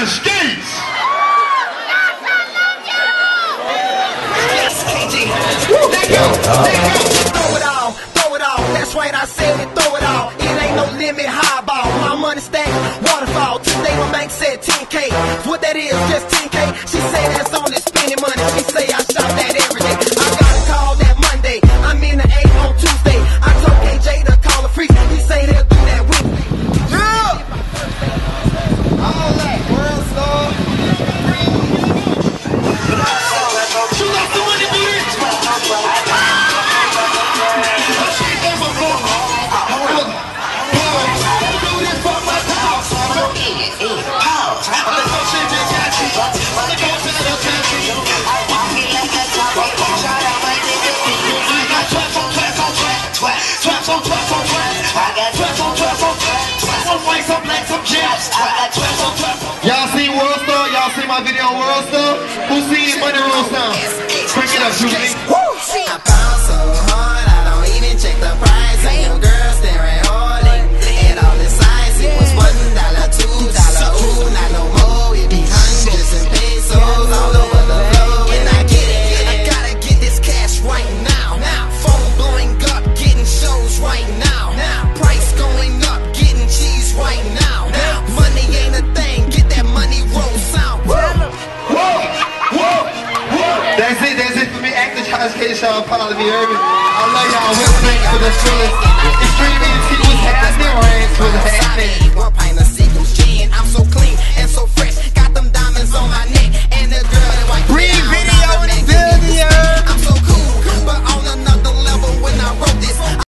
the streets. Let go, let go. Throw it all, throw it all. That's right, I said it, throw it all. It ain't no limit, highball. My money stack, waterfall. Today my bank said 10K. What that is, just 10K. She say that's video World Star? Who seen Money Roll Sound? Bring it up, Julie. That's it, that's it for me. Actor Charles K. Shaw, you heard? I love y'all. What's next for the feeling?